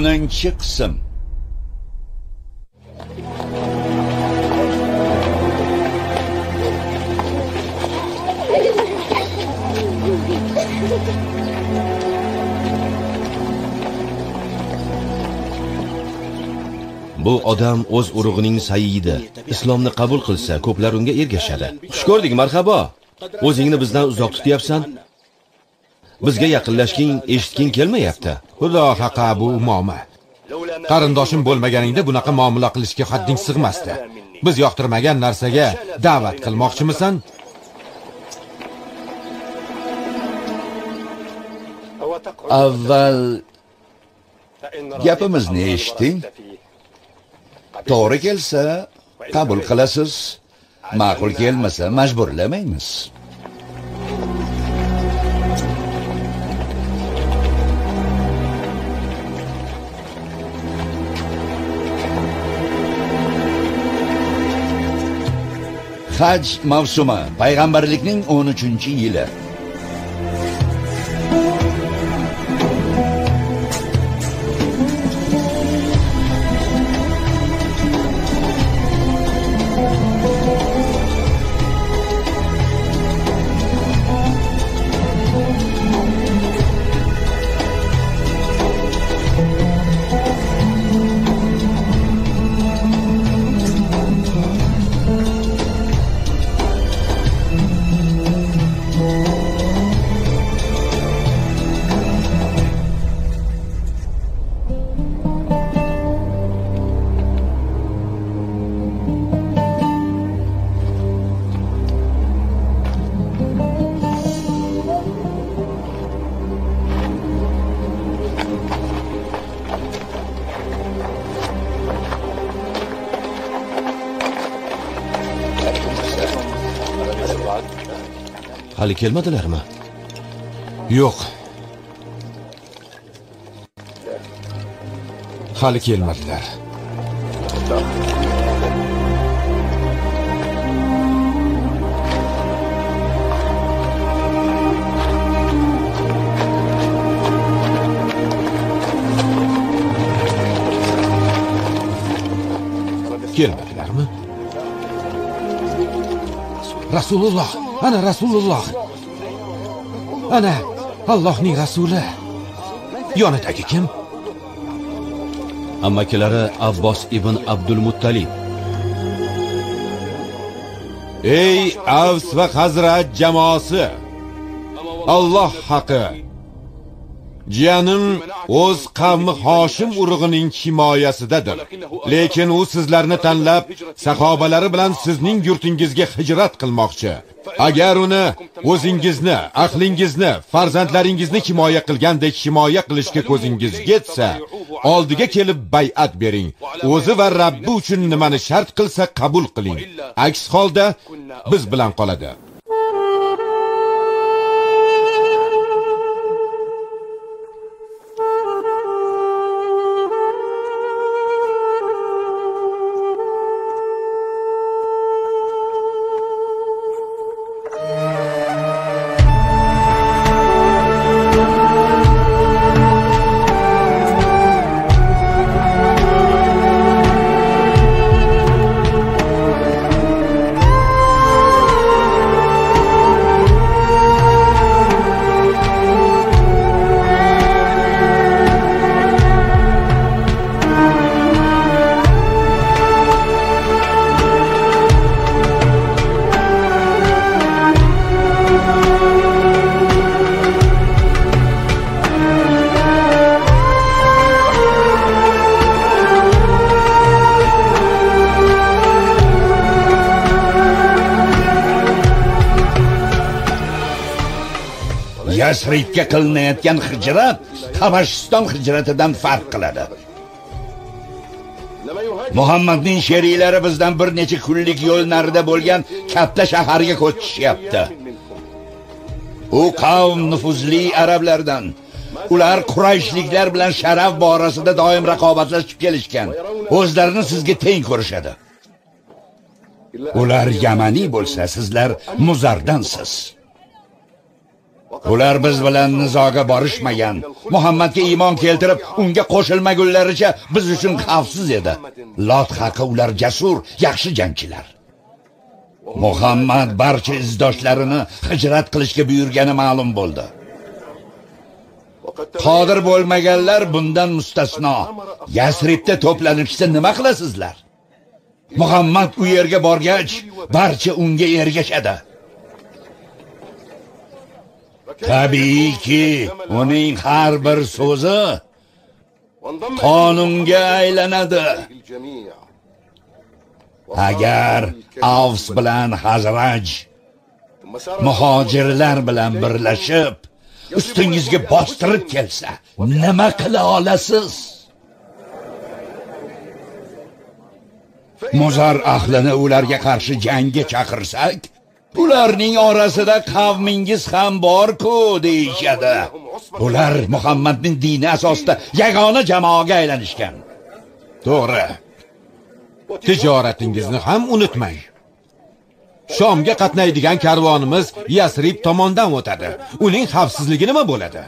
10 qism. Bu odam o'z urug'ining sayyidi. Islomni qabul qilsa ko'plar unga ergashadi. Xush ko'rdik marhabo o'zingni bizdan uzoq tutyapsan. Bizga yaqinlashging eshitging kelmayapti. Xudo haqa bu umoma qarindoshim bo'lmaganingda bunaqa muomala qilishga hadding sig'masdi. Biz yoqtirmagan narsaga da'vat qilmoqchimisan. Avval gapimizni eshiting to'g'ri kelsa qabul qilasiz. Ma'qul kelmasa majburlamaymiz. Haj mavsumi. Payg'ambarlikning 13 yili. Hali kelmadilarmi yo'q hali kelmadilar kelmadilarmi rasululloh ana rasululloh ana allohning rasuli. Yonidagi kim? Amakilari abbos ibn abdul muttalib. Ey avs va hazrat jamoasi alloh haqi jiyanim o'z qavmi hoshim urug'ining himoyasidadir. Lekin u sizlarni tanlab sahobalari bilan sizning yurtingizga hijrat qilmoqchi. Agar uni o'zingizni ahlingizni farzandlaringizni himoya qilgandek himoya qilishga ko'zingiz yetsa oldiga kelib bay'at bering. O'zi va rabbi uchun nimani shart qilsa qabul qiling. Aks holda biz bilan qoladi. Yasribga qilinayotgan hijrat tabashiston hijratidan farq qiladi. Muhammadning sheriklari bizdan bir necha kunlik yo'l narida bo'lgan katta shaharga ko'chishyapti. U qavm nufuzli arablardan. Ular qurayshliklar bilan sharaf borasida doim raqobatlashib kelishgan. O'zlarini sizga teng ko'rishadi. Ular yamaniy bo'lsa sizlar muzardansiz. Ular biz bilan nizoga borishmagan. Muhammadga iymon keltirib unga qo'shilmagunlaricha biz uchun xavfsiz edi. Lot haqi ular jasur yaxshi jangchilar. Muhammad barcha izdoshlarini hijrat qilishga buyurgani ma'lum bo'ldi. Qodir bo'lmaganlar bundan mustasno. Yasribda to'planishsa nima qilasizlar? Muhammad u yerga borgach barcha unga ergashadi. Tabiiyki uning har bir so'zi qonunga aylanadi. Agar avs bilan hazraj muhojirlar bilan birlashib ustingizga bostirib kelsa nima qila olasiz? Muzar ahlini ularga qarshi jangga chaqirsak ularning orasida qavmingiz ham bor-ku deyishadi. Ular muhammadning dini asosida yagona jamoaga aylanishgan. To'g'ri. Tijoratingizni ham unutmang. Shomga qatnaydigan karvonimiz yasrib tomondan o'tadi. Uning xavfsizligi nima bo'ladi?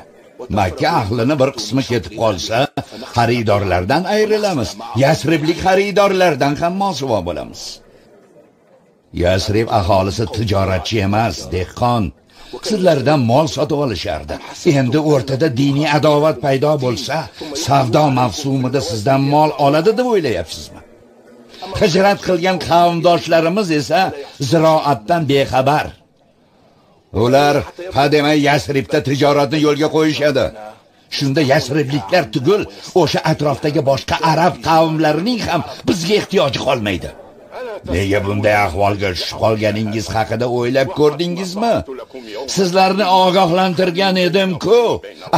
Makka ahlini bir qismi ketib qolsa xaridorlardan ayrilamiz. Yasriblik xaridorlardan ham mosuvo bo'lamiz. Yasrib aholisi tijoratchi emas dehqon. Sizlardan mol sotib olishardi. Endi o'rtada diniy adovat paydo bo'lsa savdo mavsumida sizdan mol oladi deb o'ylayapsizmi? Hijrat qilgan qavmdoshlarimiz esa ziroatdan bexabar. Ular hademay yasribda tijoratni yo'lga qo'yishadi. Shunda yasribliklar tugul o'sha atrofdagi boshqa arab qavmlarining ham bizga ehtiyoji qolmaydi. Nega bunday ahvolga tushib qolganingiz haqida o'ylab ko'rdingizmi? Sizlarni ogohlantirgan edim-ku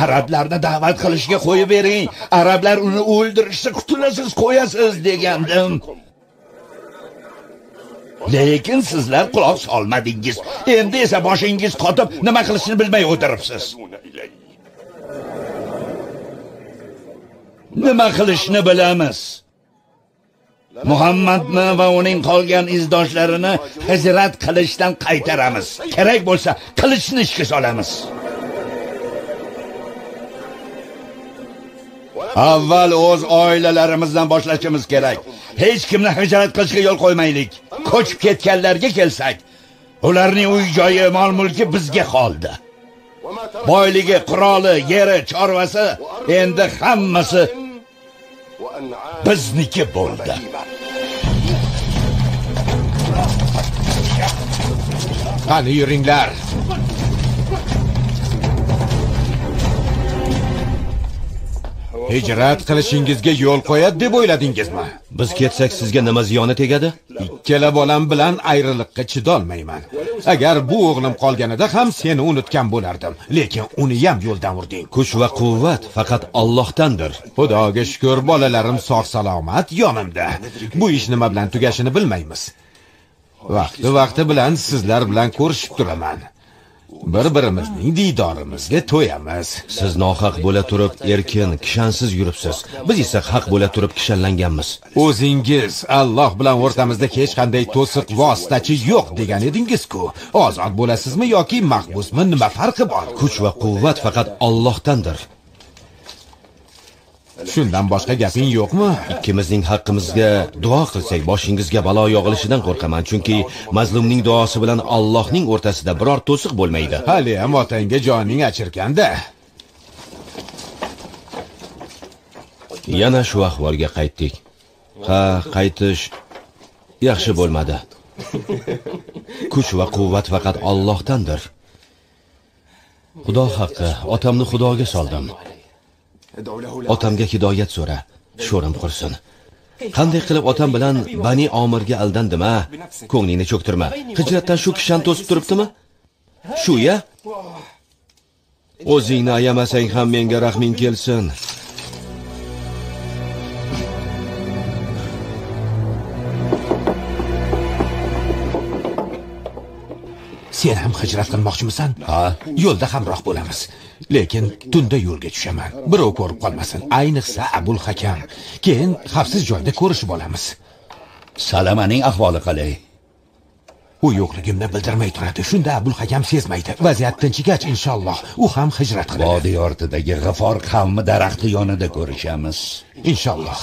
arablarni da'vat qilishga qo'yib bering. Arablar uni o'ldirishsa qutulasiz qo'yasiz degandim. Lekin sizlar quloq solmadingiz. Endi esa boshingiz qotib nima qilishni bilmay o'tiribsiz. Nima qilishni bilamiz. Muhammadni va uning qolgan izdoshlarini hijrat qilishdan qaytaramiz. Kerak bo'lsa qilichni ishga solamiz. Avval o'z oilalarimizdan boshlashimiz kerak. Hech kimni hijrat qilishga yo'l qo'ymaylik. Ko'chib ketganlarga kelsak ularning uy joyi mol mulki bizga qoldi. Boyligi quroli yeri chorvasi endi hammasi bizniki bo'ldi. Qani yuringlar. Hijrat qilishingizga yo'l qo'yadi deb o'yladingizmi? Biz ketsak sizga nima ziyoni tegadi? Ikkala bolam bilan ayriliqqa chidolmayman. Agar bu o'g'lim qolganida ham seni unutgan bo'lardim. Lekin uni ham yo'ldan urding kuch va quvvat faqat Allohdandir. Xudoga shukur bolalarim sog' salomat yonimda. Bu ish nima bilan tugashini bilmaymiz. Vaqti vaqti bilan sizlar bilan ko'rishib turaman bir birimizning diydorimizga to'yamiz. Siz nohaq bo'la turib erkin kishansiz yuribsiz. Biz esa haq bo'la turib kishanlanganmiz. O'zingiz Alloh bilan o'rtamizda hech qanday to'siq vositachi yo'q degan edingiz-ku. Ozod bo'lasizmi yoki mahbusmi nima farqi bor? Kuch va quvvat faqat Allohdandir shundan boshqa gaping yo'qmi? Ikkimizning haqqimizga duo qilsak boshingizga balo yog'ilishidan qo'rqaman. Chunki mazlumning duosi bilan Allohning o'rtasida biror to'siq bo'lmaydi. Hali ham otangga joning achirganda. Yana shu ahvolga qaytdik. Ha qaytish yaxshi bo'lmadi. Kuch va quvvat faqat Allohdandir. Xudo haqqi otamni xudoga soldim otamga hidoyat so'ra sho'rim qursin. Qanday qilib otam bilan bani omirga aldandim a ko'nglingni cho'ktirma. Hijratdan shu kishan to'sib turibdimi? Shu ya? O'zingni ayamasang ham menga rahming kelsin. Sen ham hijrat qilmoqchimisan. Ha? Yo'lda hamroh bo'lamiz. Lekin tunda yo'lga tushaman. Birov ko'rib qolmasin. Ayniqsa abul hakam. Keyin xavfsiz joyda ko'rishib olamiz. Salamaning ahvoli qalay? U yo'qligimni bildirmay turadi. Shunda abul hakam sezmaydi. Vaziyat tinchigach inshaalloh u ham hijrat qiladi. Vodiy ortidagi g'afor qavmi daraxti yonida ko'rishamiz. Inshaalloh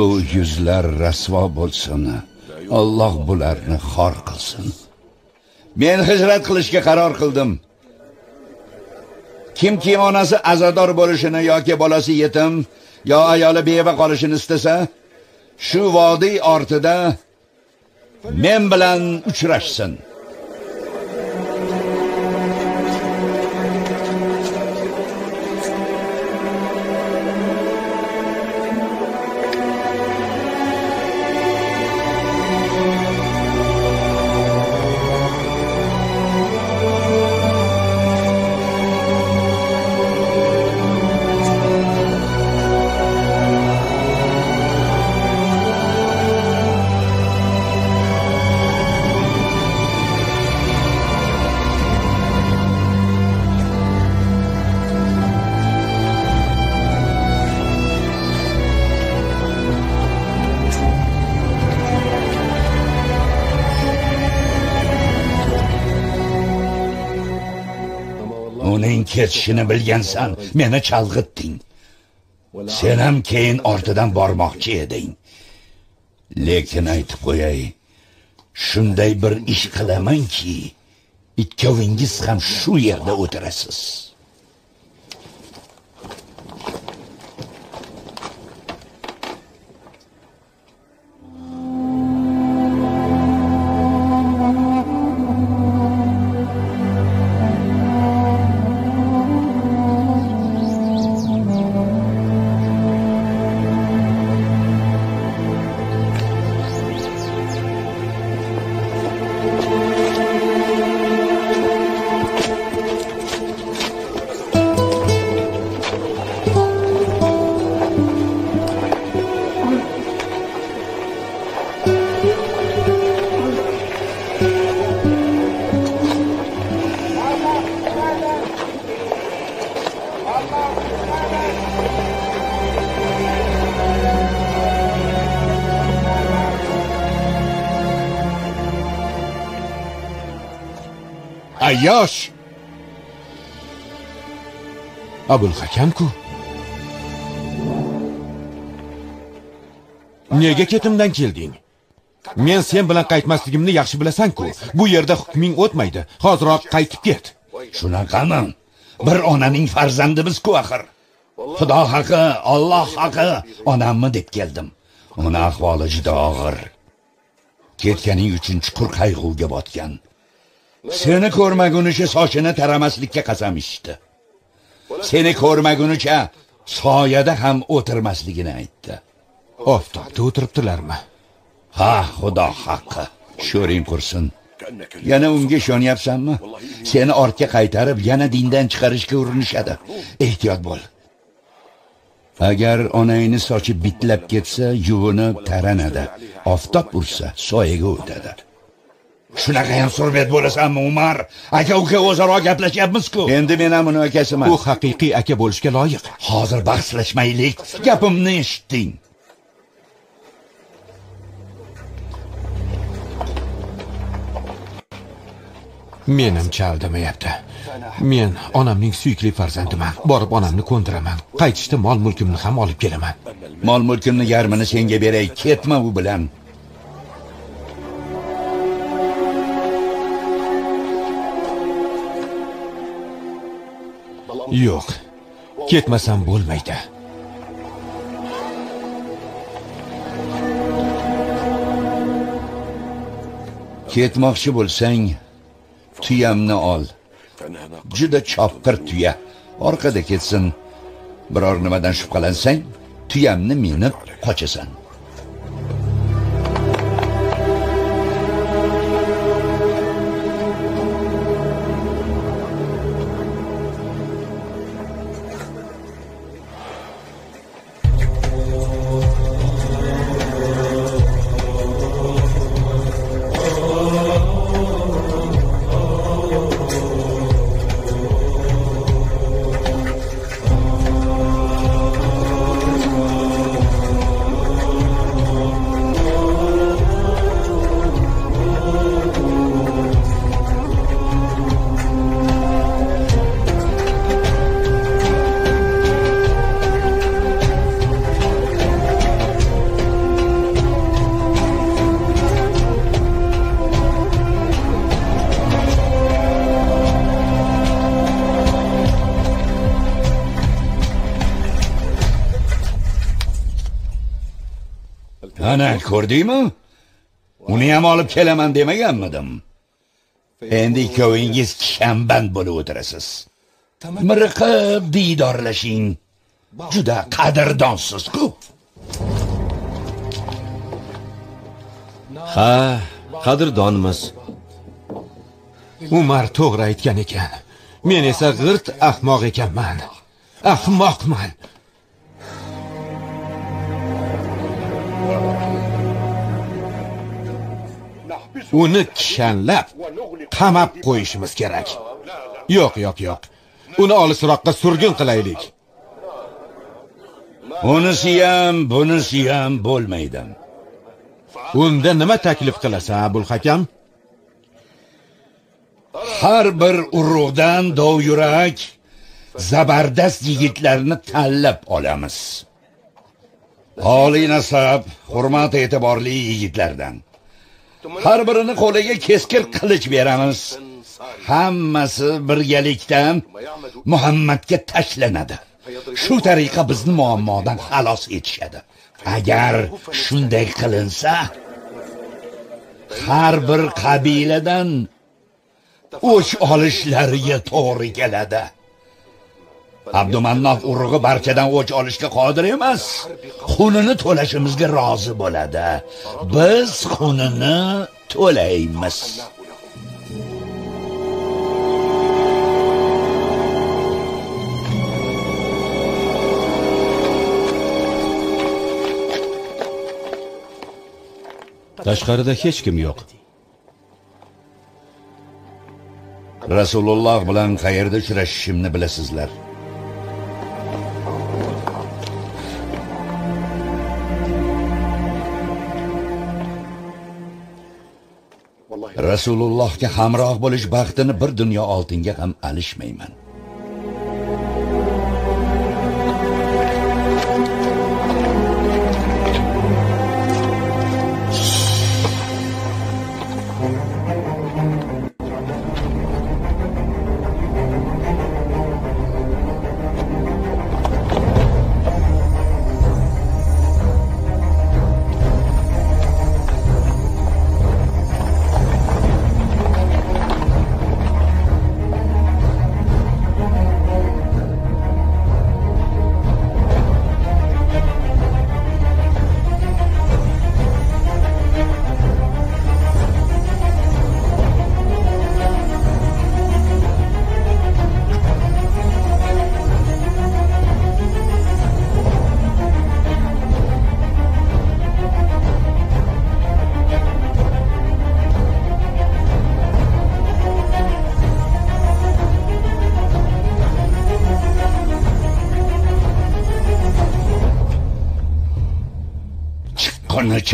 bu yuzlar rasvo bo'lsin alloh bularni xor qilsin men hijrat qilishga qaror qildim. Kimki onasi azador bo'lishini yoki bolasi yetim yo ayoli beva qolishini istasa shu vodiy ortida men bilan uchrashsin. Ketishini bilgansan meni chalg'itding. Sen ham keyin ortidan bormoqchi eding. Lekin aytib qo'yay shunday bir ish qilamanki ikkovingiz ham shu yerda o'tirasiz. Ayyosh! Abul hakamku nega ketimdan kelding? Men sen bilan qaytmasligimni yaxshi bilasan-ku bu yerda hukming o'tmaydi. Hoziroq qaytib ket. Shunaqami bir onaning farzandimiz-ku axir. Xudo haqi olloh haqi onammi deb keldim. Uni ahvoli juda og'ir. Ketganing uchun chuqur qayg'uga botgan. Seni ko'rmagunicha sochini taramaslikka qasam ichdi seni ko'rmagunicha soyada ham o'tirmasligini aytdi. Oftobda o'tiribdilarmi? Ha xudo haqqi. Sho'ring qursin. Yana unga ishonyapsanmi? Seni ortga qaytarib yana dindan chiqarishga urinishadi. Ehtiyot bo'l. Agar onangni sochi bitlab ketsa yuvinib taranadi. Oftob ursa soyaga o'tadi shunaqa ham surbet bo'lasanmi umar? Aka uka o'zaro gaplashyapmiz-ku. Endi men ham uni akasiman. U haqiqiy aka bo'lishga loyiq. Hozir bahslashmaylik. Gapimni eshitding. Menimcha aldamayapti men onamning suyukli farzandiman. Borib onamni ko'ndiraman. Qaytishda mol mulkimni ham olib kelaman. Mol mulkimni yarmini senga beray ketma u bilan yo'q. Ketmasam bo'lmaydi. Ketmoqchi bo'lsang tuyamni ol. Juda chopqir tuya. Orqada ketsin. Biror nimadan shubhalansang tuyamni minib qochasan. Ana ko'rdingmi uni ham olib kelaman demaganmidim endi ikkovingiz kamband bo'lib o'tirasiz. Miriqib diydorlashing. Juda qadrdonsizku. Ha qadrdonmiz. Umar to'g'ri aytgan ekan. Men esa g'irt ahmoq ekanman. Ahmoqman. Uni kishanlab qamab qo'yishimiz kerak. Yo'q yo'q yo'q. Uni olisroqqa surgun qilaylik. Unisi ham bunisi ham bo'lmaydi. Unda nima taklif qilasan abul hakam har bir urug'dan dovyurak zabardast yigitlarni tanlab olamiz. Oliy nasab hurmat e'tiborli yigitlardan har birini qo'liga keskir qilich beramiz. Hammasi birgalikdan muhammadga tashlanadi. Shu tariqa bizni muammodan xalos etishadi. Agar shunday qilinsa har bir qabiladan o'ch olishlariga to'g'ri keladi. Abdumannof urug'i barchadan o'ch olishga qodir emas. Xunini to'lashimizga rozi bo'ladi. Biz xunini to'laymiz. Tashqarida hech kim yo'q. Rasululloh bilan qayerda uchrashishimni bilasizlar rasulullohga hamroh bo'lish baxtini bir dunyo oltinga ham alishmayman.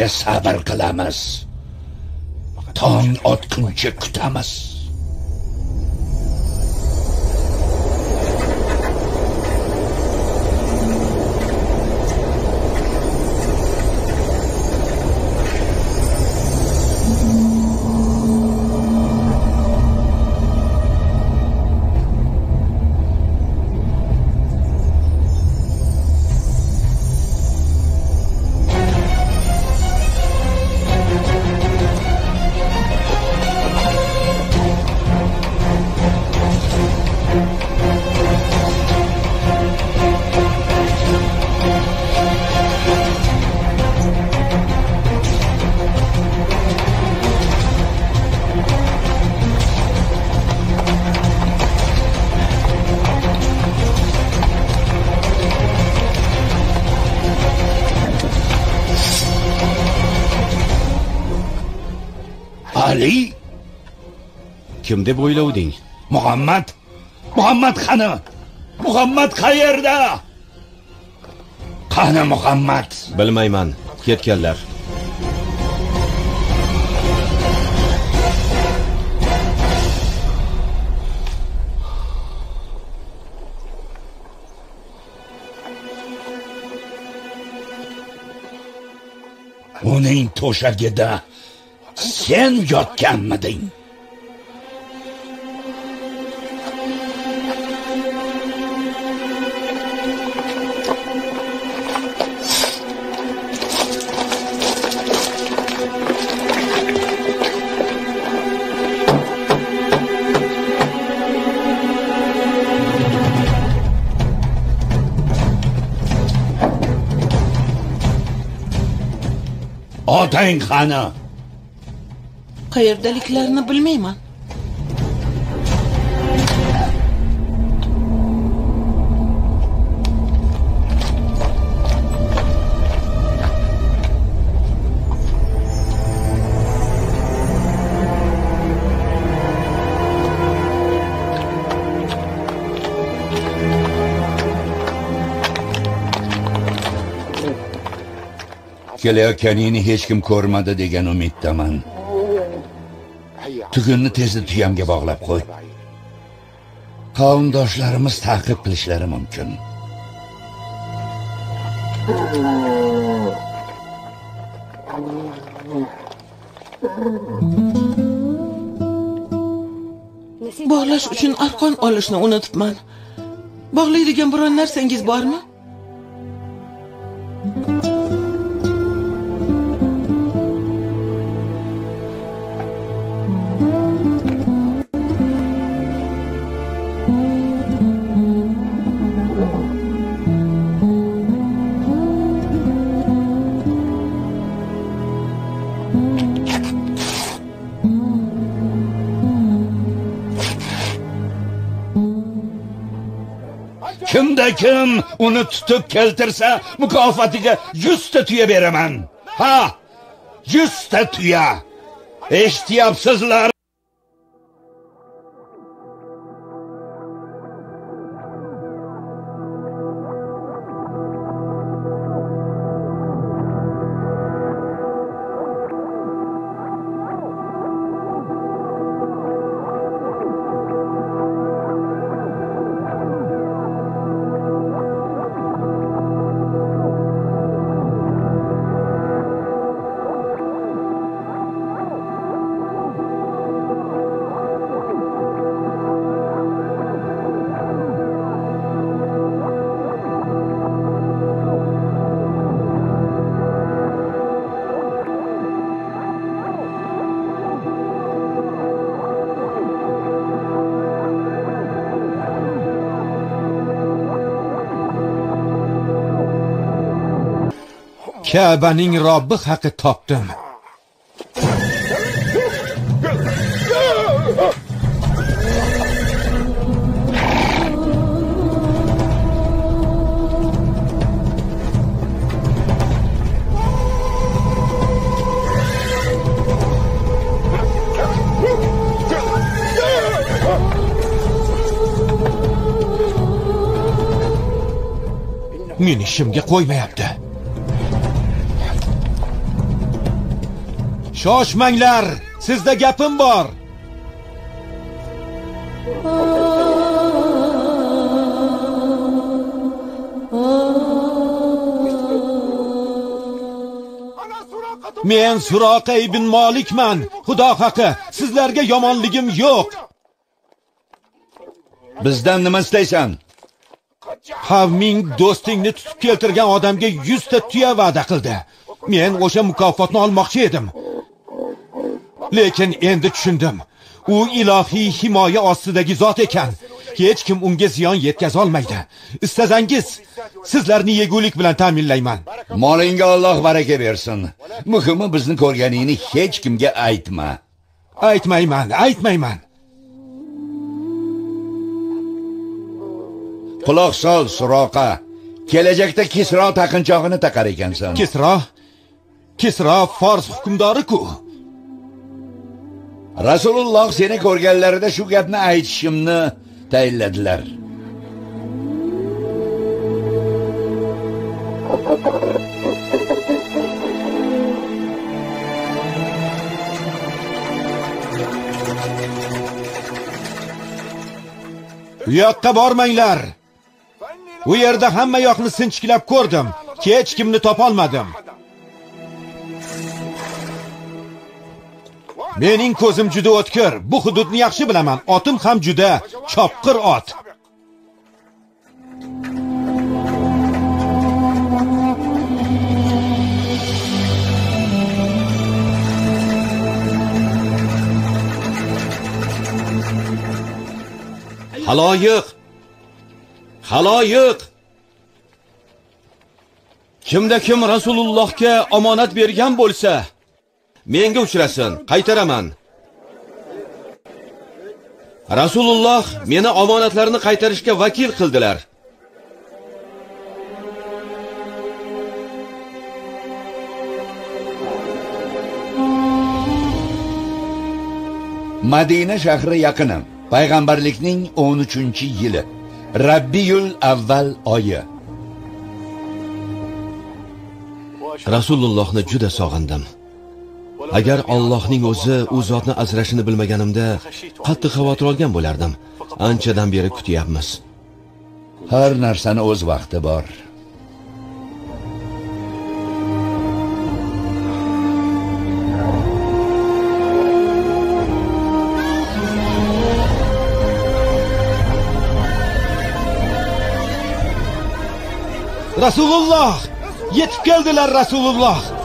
Sabr qilamiz tong otguncha kutamiz ali? Kim deb o'ylovding? Muhammad. Muhammad qani muhammad qayerda? Qani muhammad? Bilmayman. Ketganlar. Uning to'shagida sen yotganmiding? Otang qani qayerdaliklarini bilmayman. Kelayotganingni hech kim ko'rmadi degan umiddaman. Tugunni tezda tuyamga bog'lab qo'y. Qavmdoshlarimiz ta'qib qilishlari mumkin. Bog'lash uchun arqon olishni unutibman. Bog'laydigan biron narsangiz bormi? Kim uni tutib keltirsa mukofotiga yuzta tuya beraman ha yuzta tuya eshityapsizlar Kəbənin Rabbı haqqı tapdım. meni ishimga qo'ymayapti Shoshmanglar, sizda gapim bor. Men Suroqa ibn Malikman. Xudo haqi, sizlarga yomonligim yo'q. bizdan nima istaysan Havming do'stingni tutib keltirgan odamga 100 ta tuya va'da qildi. Men o'sha mukofotni olmoqchi edim. Lekin endi tushundim. U ilohiy himoya ostidagi zot ekan. Hech kim unga ziyon yetkaza olmaydi. Istasangiz, sizlarni yegulik bilan ta'minlayman. molingga Alloh baraka bersin muhimi bizni ko'rganingni hech kimga aytma Aytmayman, aytmayman. quloq sol suroqa kelajakda kisro taqinchog'ini taqar ekansan Kisro Kisro Fors hukmdori-ku. Rasululloh seni ko'rganlarida shu gapni aytishimni tayinladilar. U yoqqa bormanglar. U yerda hamma yoqni sinchiklab ko'rdim. Hech kimni topolmadim. Mening ko'zim juda o'tkir. Bu hududni yaxshi bilaman. Otim ham juda chopqir ot. Haloyiq. Haloyiq. Kimda kim rasulullohga omonat bergan bo'lsa menga uchrasin qaytaraman. Rasululloh meni omonatlarni qaytarishga vakil qildilar. Madina shahri yaqini. Payg'ambarlikning 13 yili. Rabbiyul avval oyi. Rasulullohni juda sog'indim agar Allohning o'zi u zotni asrashini bilmaganimda qattiq xavotir olgan bo'lardim. Anchadan beri kutyapmiz. Har narsani o'z vaqti bor. Rasululloh! Yetib keldilar rasululloh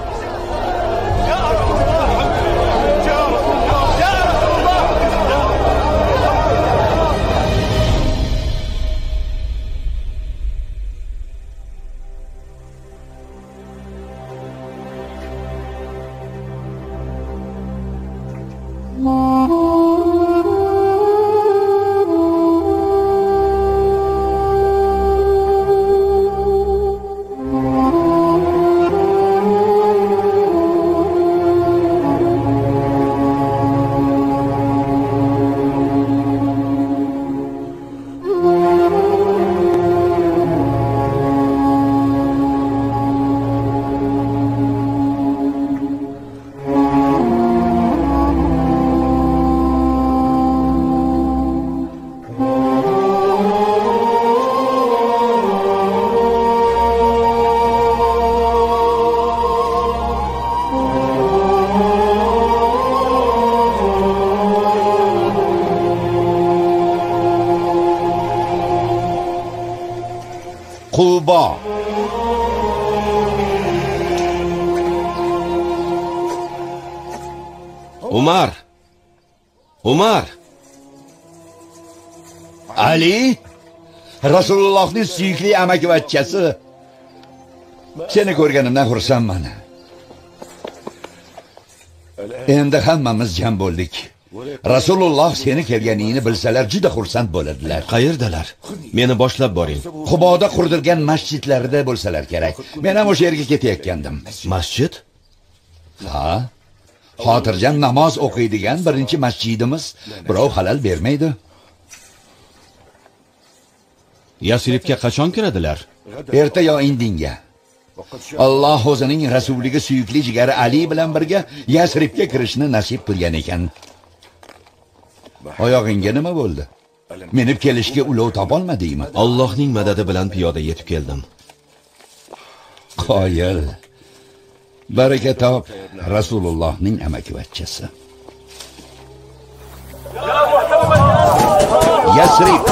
rasulullohning suyukli amakivachchasi seni ko'rganimdan xursandman. Endi hammamiz jam bo'ldik. Rasululloh seni kelganingni bilsalar juda xursand bo'ladilar. Qayerdalar? Meni boshlab boring. Quboda qurdirgan masjidlarida bo'lsalar kerak. Men ham o'sha yerga ketayotgandim. Masjid? Ha? Xotirjam namoz o'qiydigan birinchi masjidimiz. Birov xalal bermaydi yasribga qachon kiradilar? Erta yo indinga. Alloh o'zining rasuliga suyukli jigari ali bilan birga yasribga kirishni nasib qilgan ekan. Oyog'ingga nima bo'ldi? Minib kelishga ulov topolmadingmi? Allohning madadi bilan piyoda yetib keldim. Qoyil. Baraka top rasulullohning amakivachchasi yasrib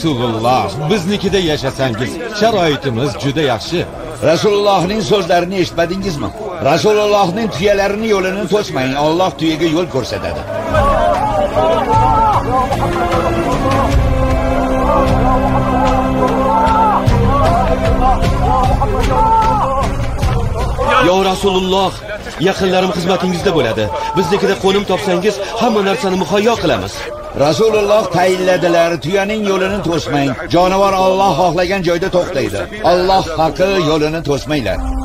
rasululloh biznikida yashasangiz sharoitimiz juda yaxshi. Rasulullohning so'zlarini eshitmadingizmi? Rasulullohning tuyalarini yo'lini to'smang olloh tuyaga yo'l ko'rsatadi. Yo rasululloh yaqinlarim xizmatingizda bo'ladi. Biznikida qo'nim topsangiz hamma narsani muhayyo qilamiz rasululloh tayinladilar tuyaning yo'lini to'smang. Jonivor Alloh xohlagan joyda to'xtaydi. Alloh haqi yo'lini to'smanglar.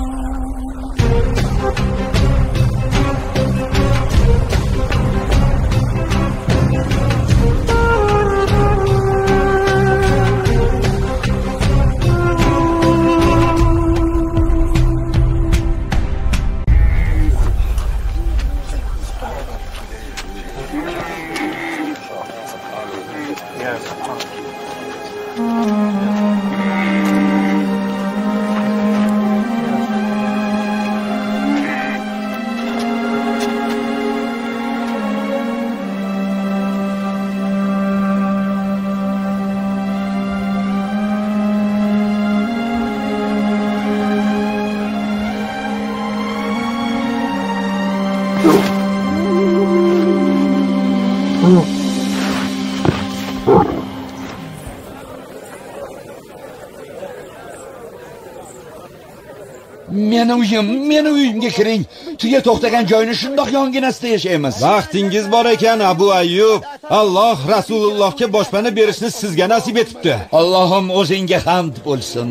Uyim meni uyimga kiring. Tuya to'xtagan joyni shundoq yonginasida yashaymiz. Vaqtingiz bor ekan abu ayyub. Alloh rasulullohga boshpana berishni sizga nasib etibdi. Allohim o'zingga hamd bo'lsin.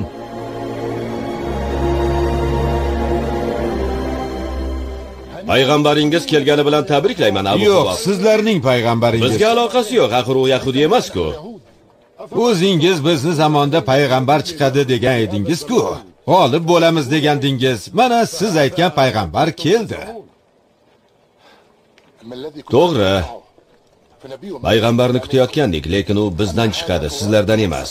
Payg'ambaringiz kelgani bilan tabriklayman abu yo'q sizlarning payg'ambaringiz. Bizga aloqasi yo'q axir u yahudiy emas-ku. O'zingiz bizni zamonda payg'ambar chiqadi degan edingiz-ku g'olib bo'lamiz degandingiz mana siz aytgan payg'ambar keldi. To'g'ri. Payg'ambarni kutayotgandik lekin u bizdan chiqadi sizlardan emas.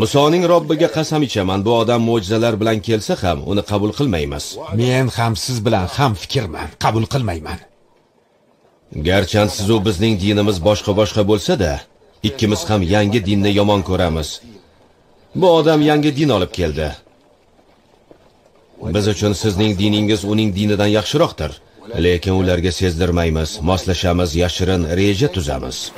Musoning robbiga qasam ichaman bu odam mo'jizalar bilan kelsa ham uni qabul qilmaymiz. Men ham siz bilan ham fikrman qabul qilmayman. Garchi sizu bizning dinimiz boshqa boshqa bo'lsa-da ikkimiz ham yangi dinni yomon ko'ramiz. Bu odam yangi din olib keldi biz uchun sizning diningiz uning dinidan yaxshiroqdir. Lekin ularga sezdirmaymiz moslashamiz yashirin reja tuzamiz.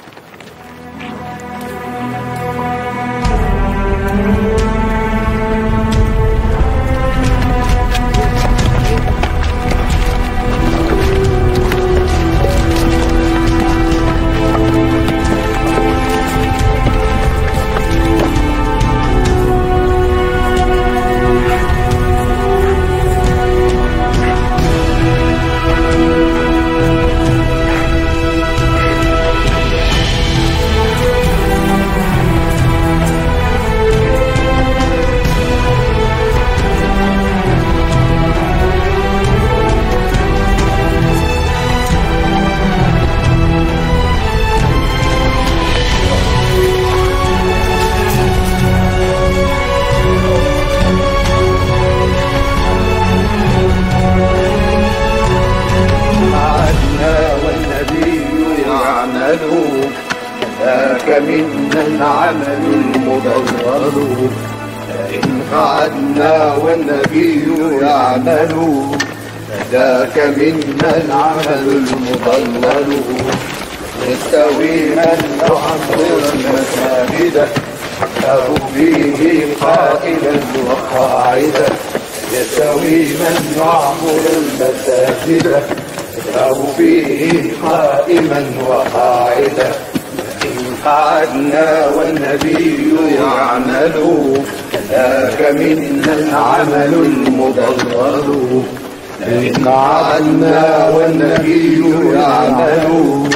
عنا والنبي يعمل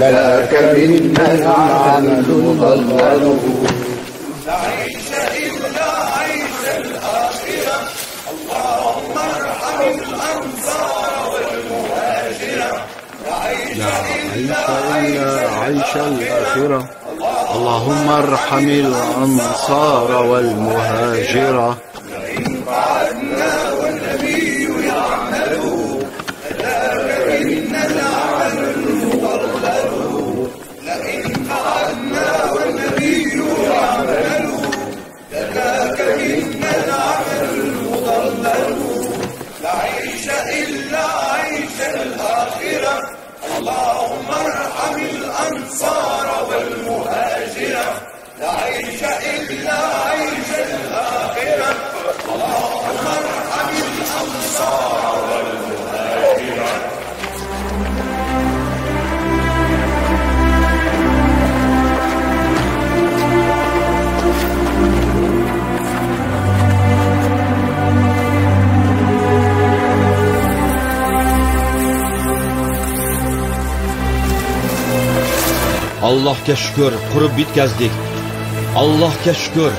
لك منا العمل مضلل نعيش إلا عيش الآخرة. اللهم ارحم الأنصار والمهاجرة. نعيش إلا عيش الآخرة. اللهم ارحم الأنصار والمهاجرة. Allohga shukur qurib bitkazdik. Allohga shukur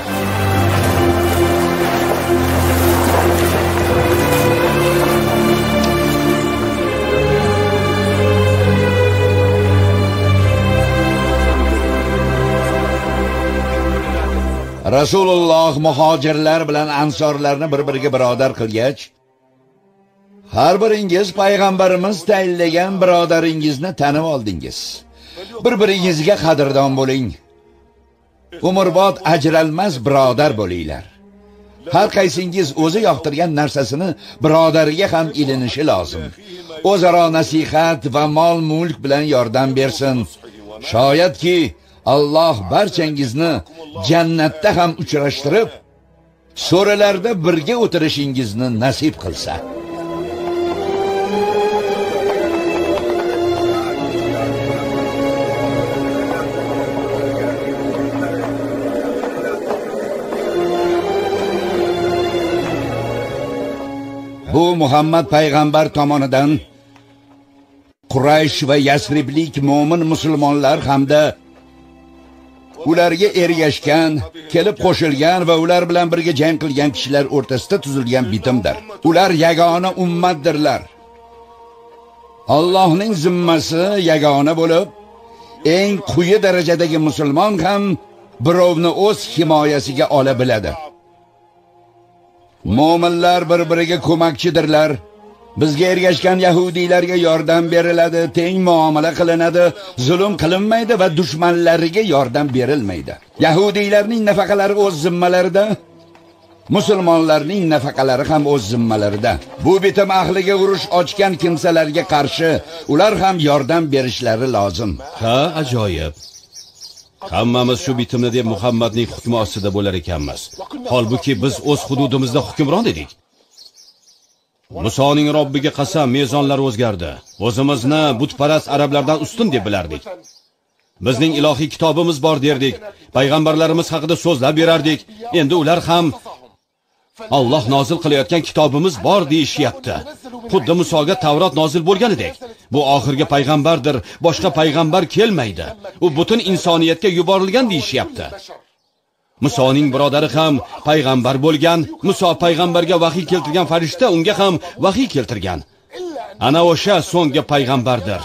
rasululloh muhojirlar bilan ansorlarni bir biriga birodar qilgach har biringiz payg'ambarimiz tayinlagan birodaringizni tanib oldingiz. Bir biringizga qadrdon bo'ling. Umrbod ajralmas birodar bo'linglar. Har qaysingiz o'zi yoqtirgan narsasini birodariga ham ilinishi lozim. O'zaro nasihat va mol mulk bilan yordam bersin. Shoyatki alloh barchangizni jannatda ham uchrashtirib so'ralarda birga o'tirishingizni nasib qilsa. Bu muhammad payg'ambar tomonidan quraysh va yasriblik mo'min musulmonlar hamda ularga ergashgan kelib qo'shilgan va ular bilan birga jang qilgan kishilar o'rtasida tuzilgan bitimdir. Ular yagona ummatdirlar. Allohning zimmasi yagona bo'lib eng quyi darajadagi musulmon ham birovni o'z himoyasiga ola biladi. Mo'minlar bir biriga ko'makchidirlar. Bizga ergashgan yahudiylarga yordam beriladi teng muomala qilinadi zulm qilinmaydi va dushmanlariga yordam berilmaydi. Yahudiylarning nafaqalari o'z zimmalarida musulmonlarning nafaqalari ham o'z zimmalarida. Bu bitim ahliga urush ochgan kimsalarga qarshi ular ham yordam berishlari lozim. Ha ajoyib. Hammamiz shu bitimni deb muhammadning hukmi ostida bo'lar ekanmiz. Holbuki biz o'z hududimizda hukmron edik. Musoning robbiga qasam mezonlar o'zgardi. O'zimizni butparast arablardan ustun deb bilardik. Bizning ilohiy kitobimiz bor derdik. Payg'ambarlarimiz haqida so'zlab berardik. Endi ular ham Alloh nozil qilayotgan kitobimiz bor deyishyapti. Xuddi Musoga Tavrot nozil bo'lganidek. Bu oxirgi payg'ambardir, boshqa payg'ambar kelmaydi. U butun insoniyatga yuborilgan deyishyapti. Musoning birodari ham payg'ambar bo'lgan. Muso payg'ambarga vahiy keltirgan farishta unga ham vahiy keltirgan. Ana o'sha so'nggi payg'ambardir.